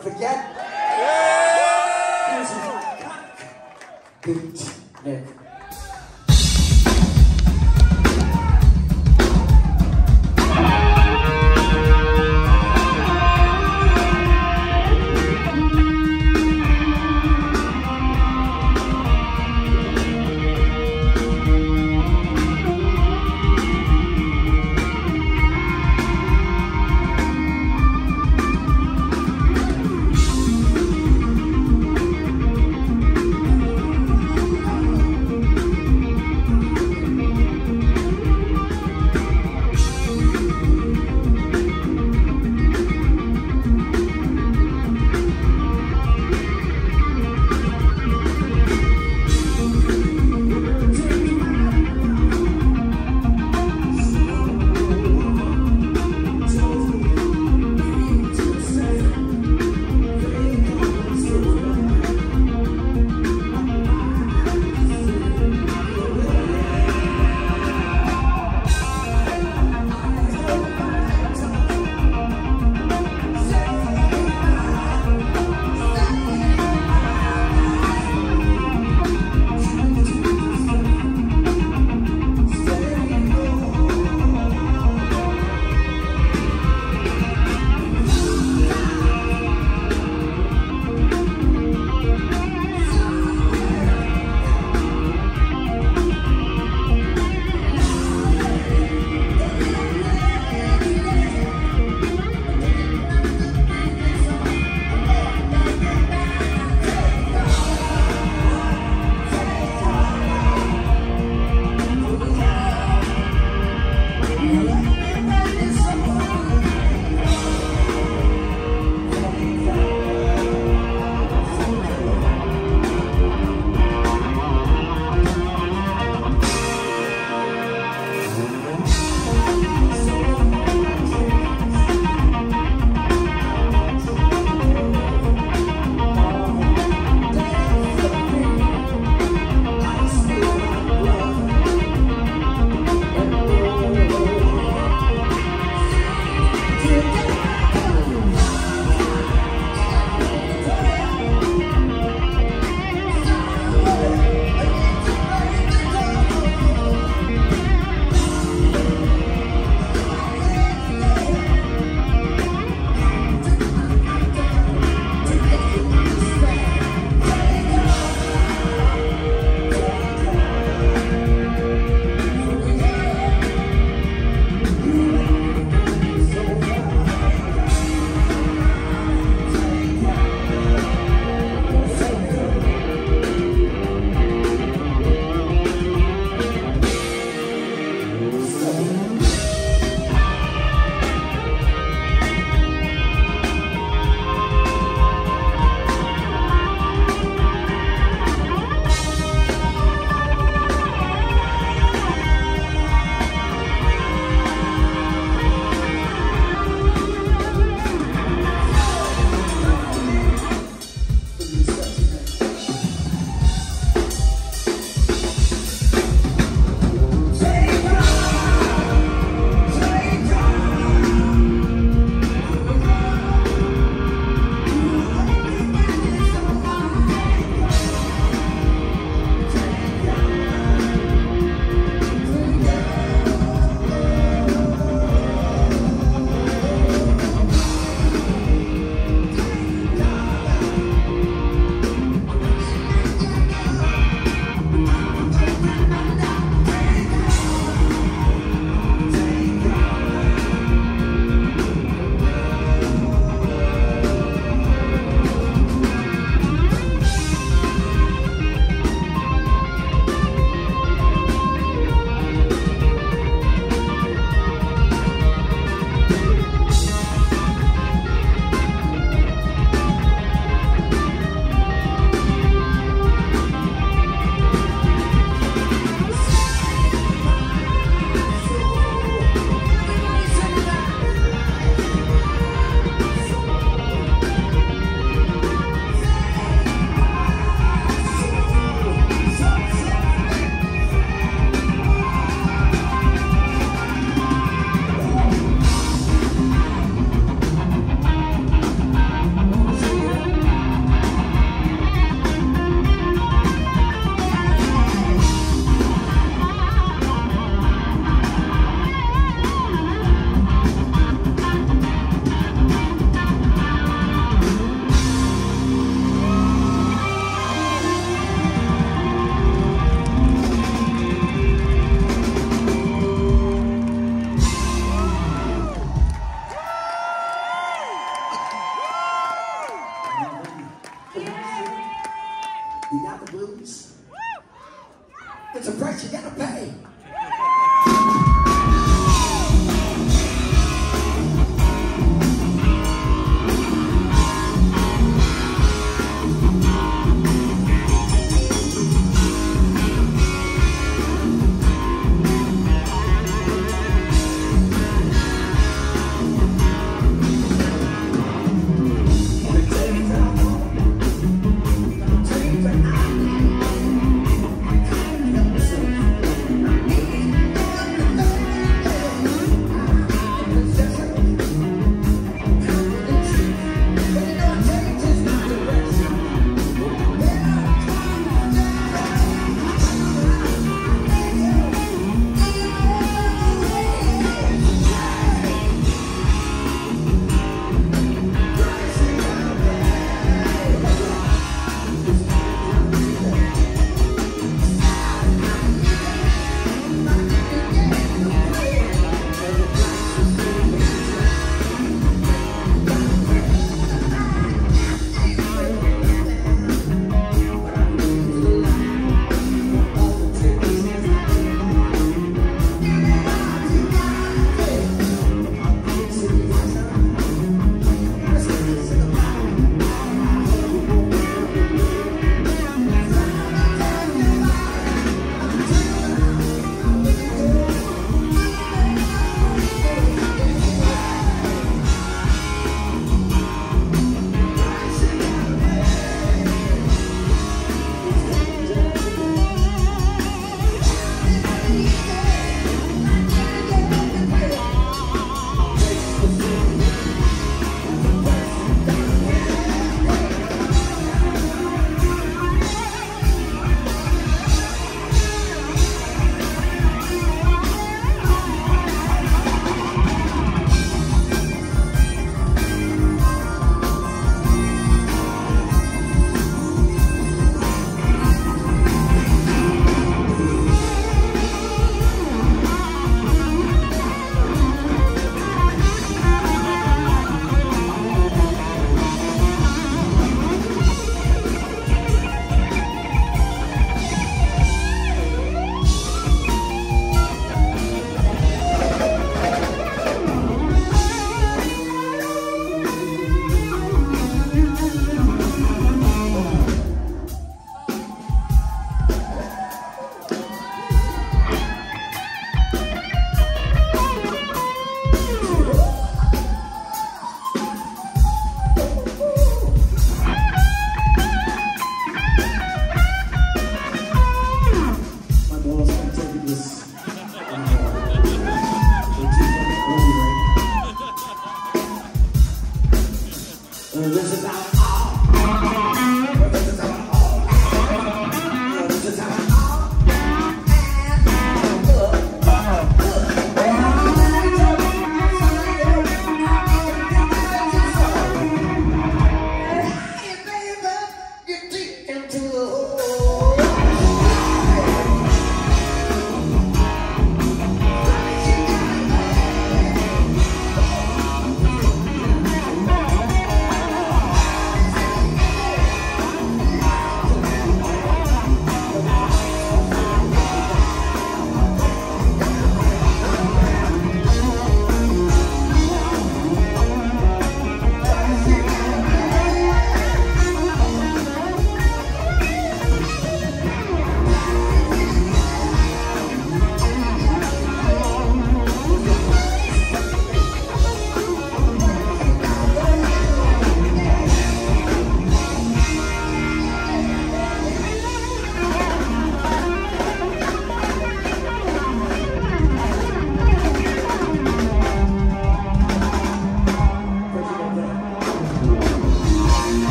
forget.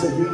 Are you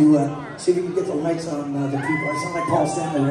to uh, see if we can get the lights on uh, the people. I sound like Paul Stanley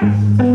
Yeah.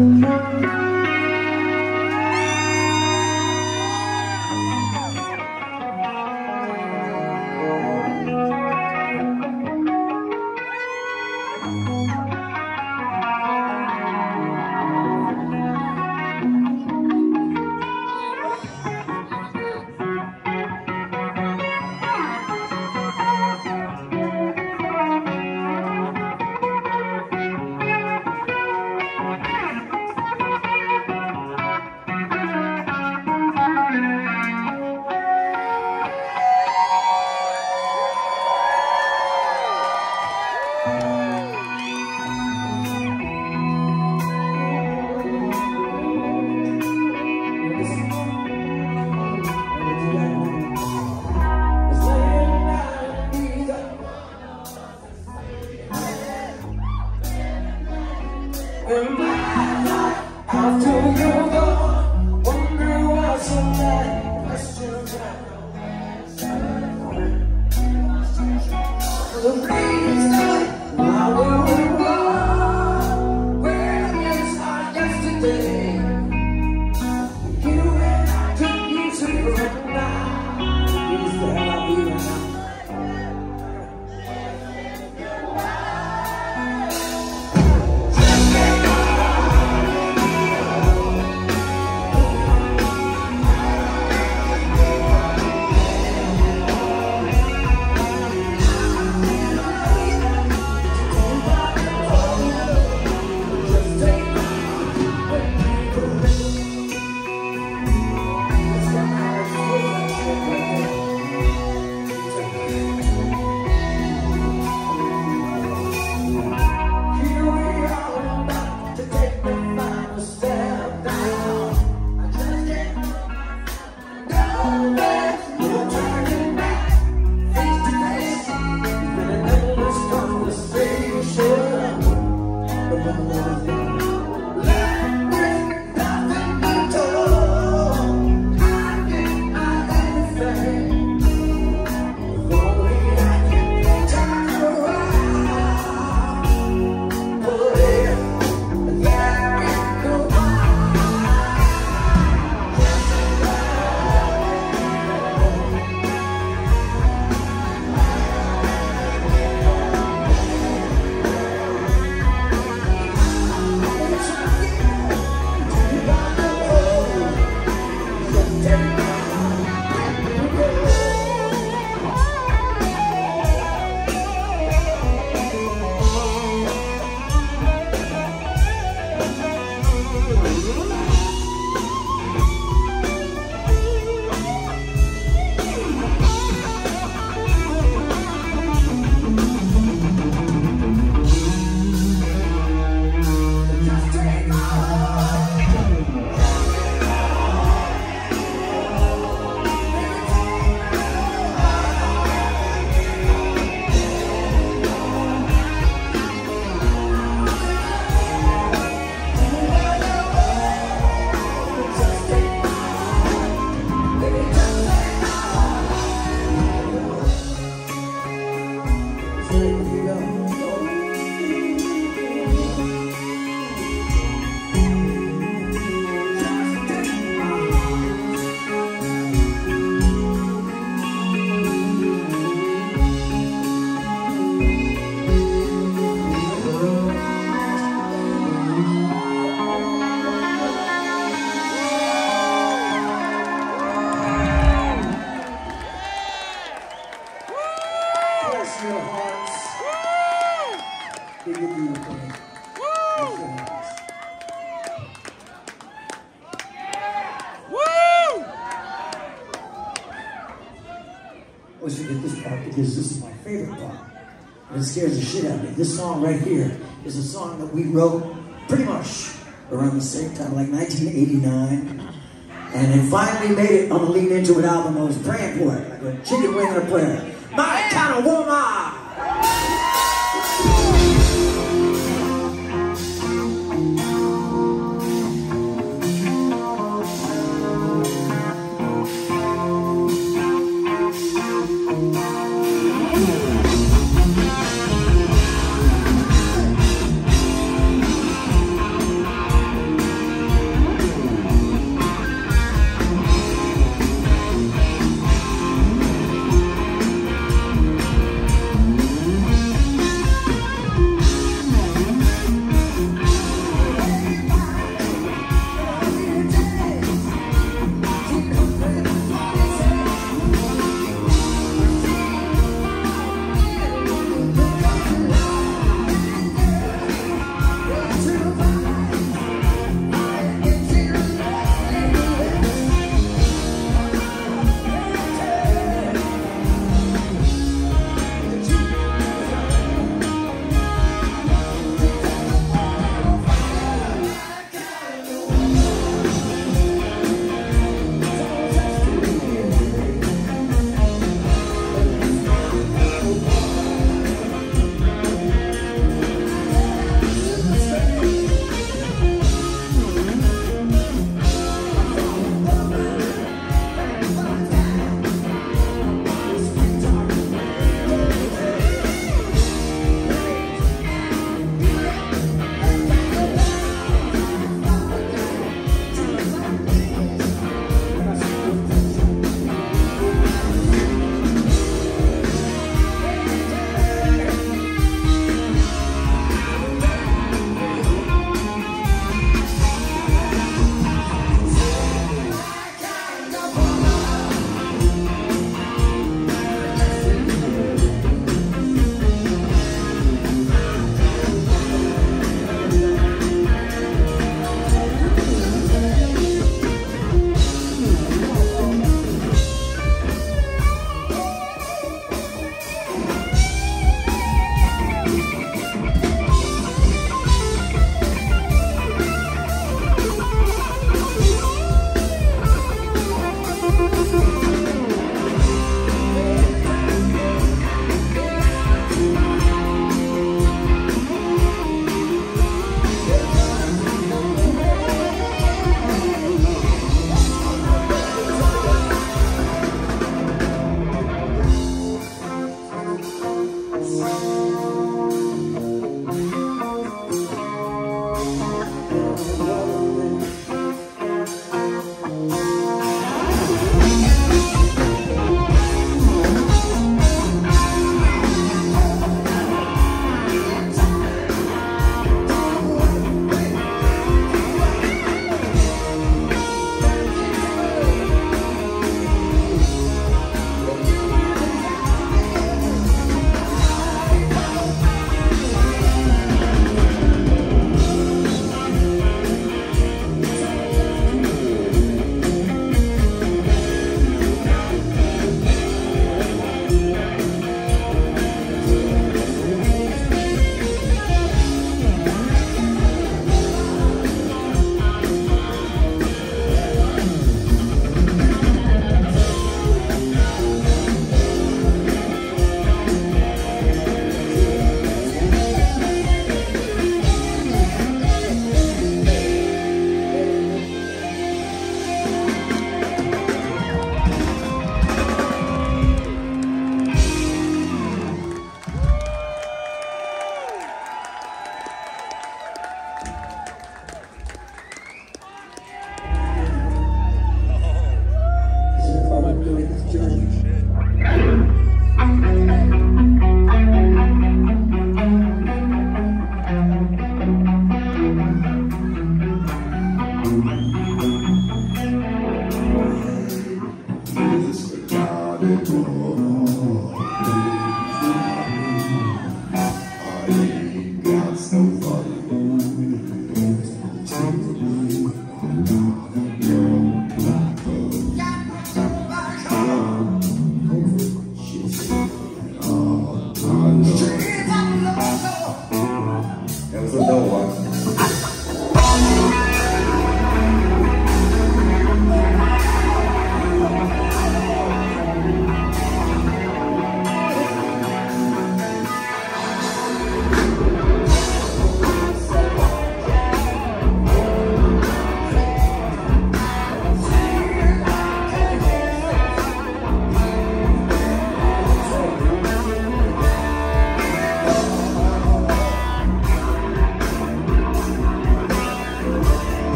This song right here is a song that we wrote pretty much around the same time, like 1989. And it finally made it on the Lean Into It album. I was praying for it, like a chicken wing and a prayer.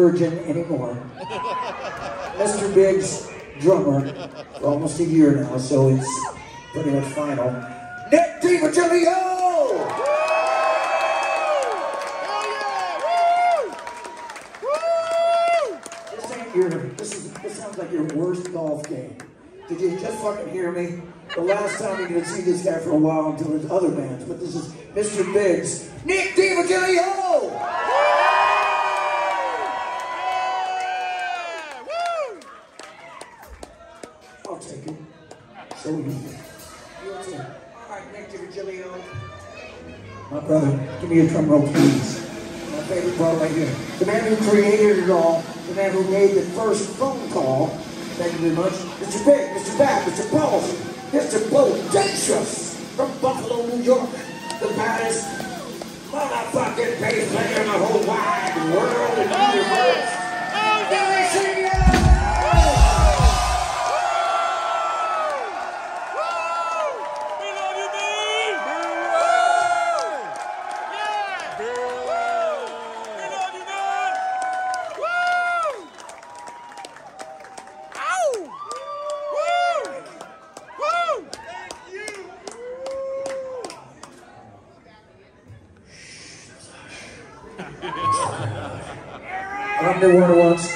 Virgin anymore. Mr. Big's, drummer, for almost a year now, so it's pretty much final. Nick D'Virgilio! Your, this is, this sounds like your worst golf game. Did you just fucking hear me? The last time you're gonna see this guy for a while until there's other bands, but this is Mr. Big's, Nick D'Virgilio! So easy. You'll take it. All right, Nick D'Virgilio. My brother, give me a drum roll, please. My favorite brother right here. The man who created it all, the man who made the first phone call. Thank you very much. Mr. Big, Mr. Bad, Mr. Balls, Mr. Bodacious from Buffalo, New York. The baddest motherfucking bass player in the whole wide world and universe. I'm the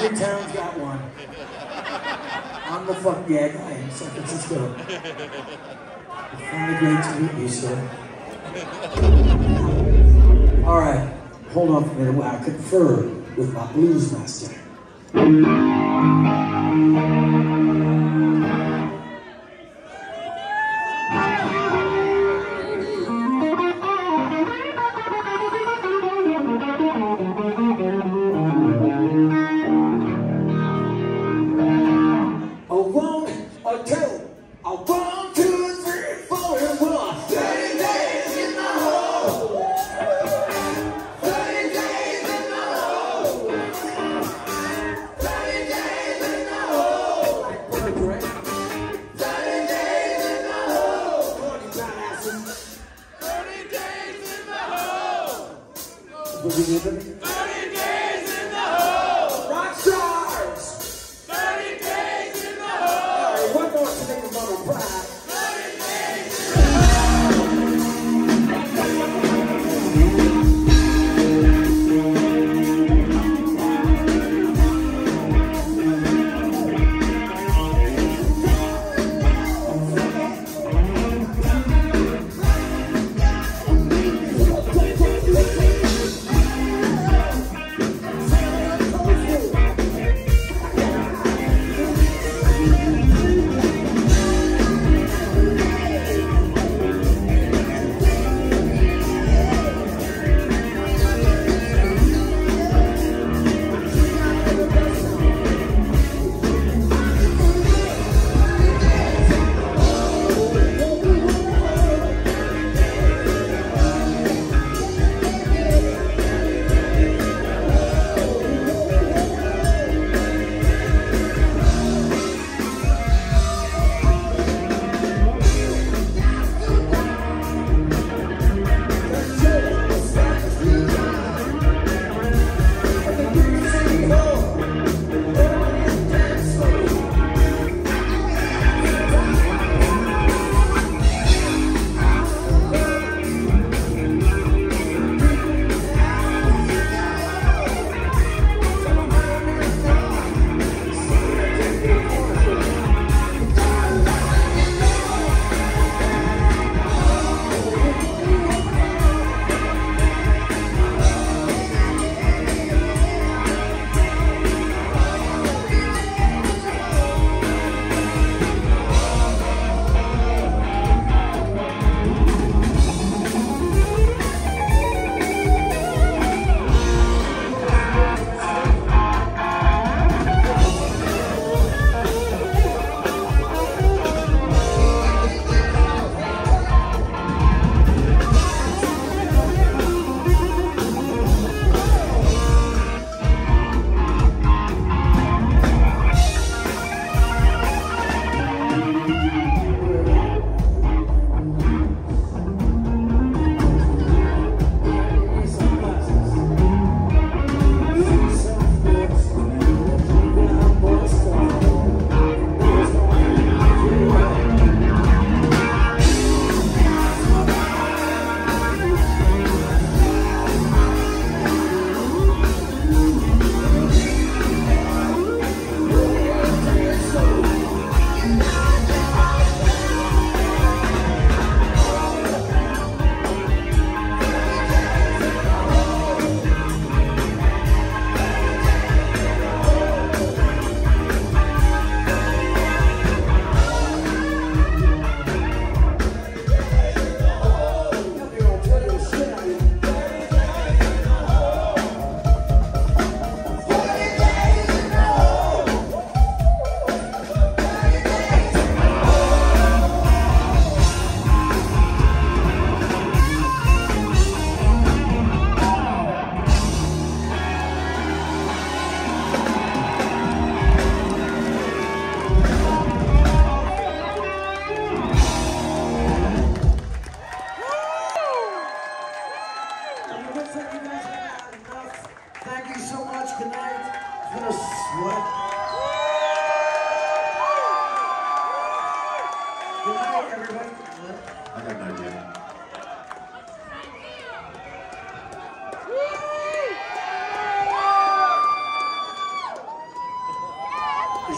Every town's got one. I'm the fuck yeah guy in San Francisco. It's finally great to meet you, sir. All right, hold on for a minute. while I confer with my blues master.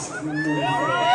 Christ in.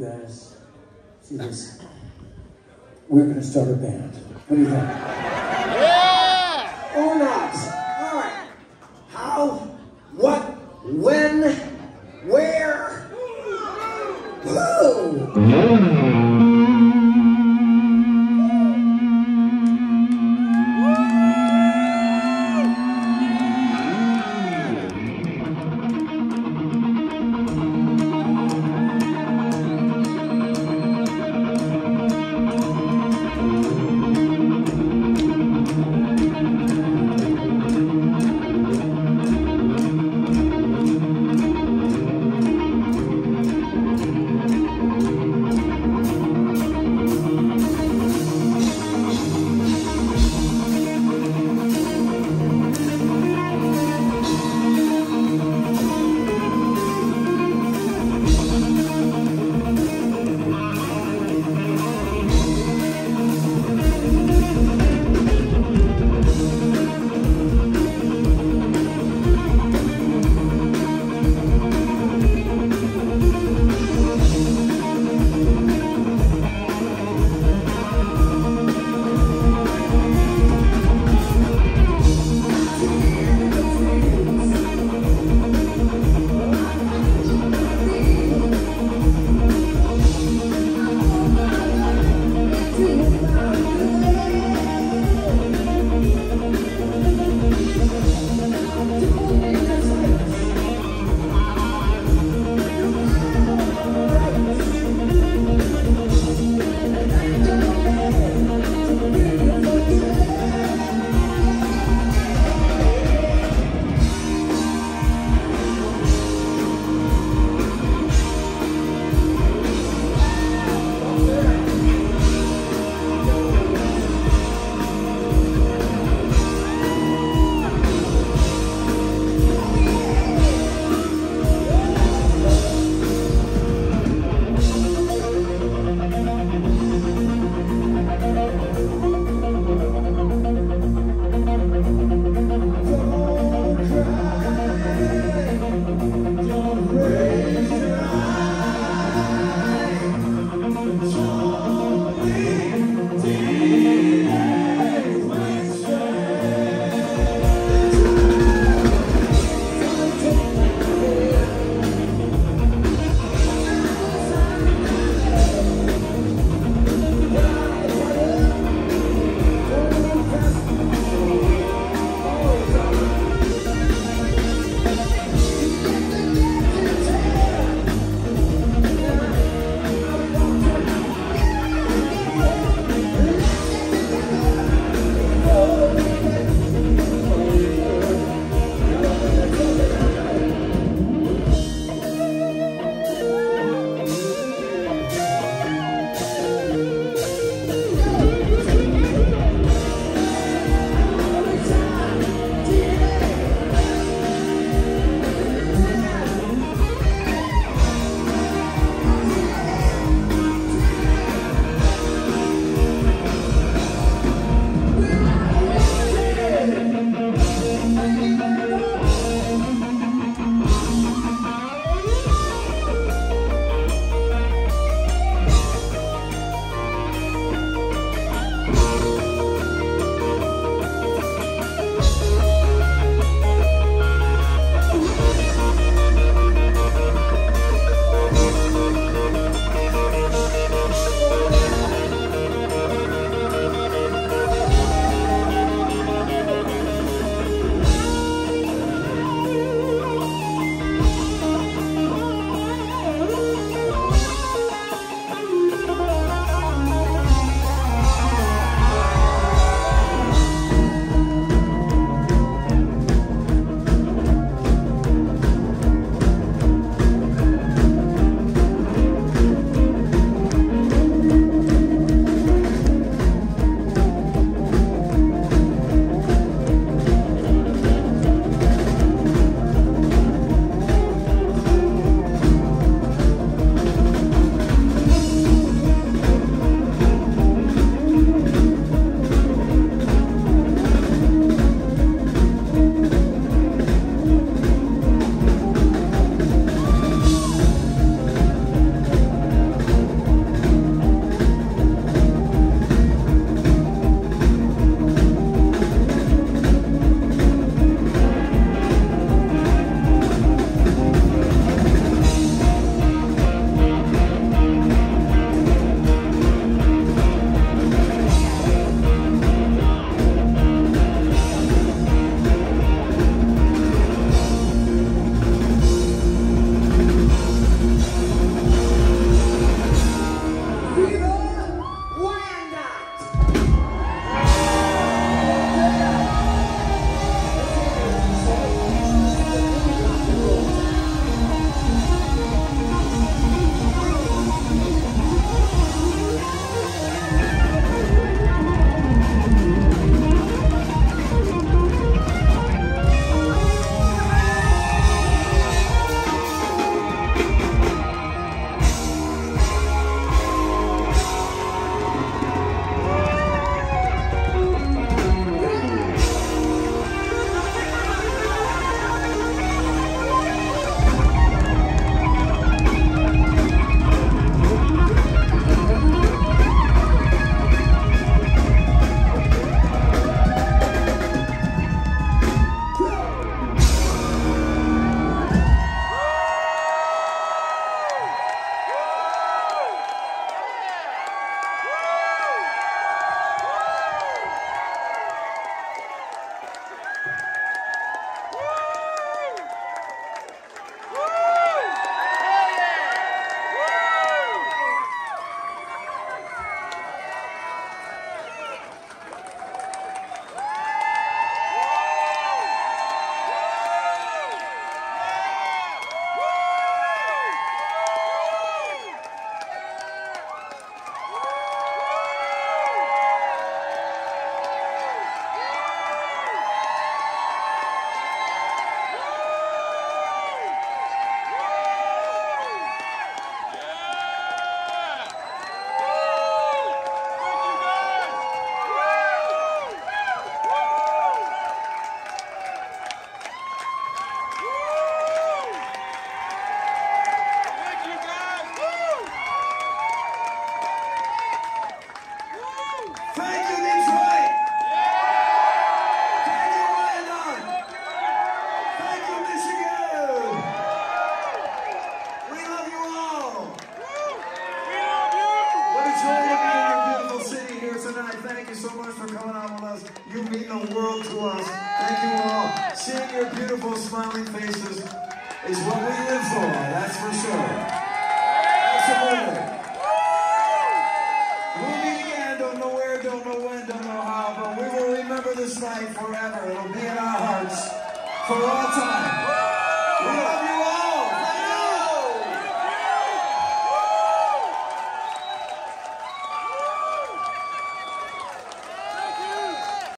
Guys see this, we're going to start a band. What do you think?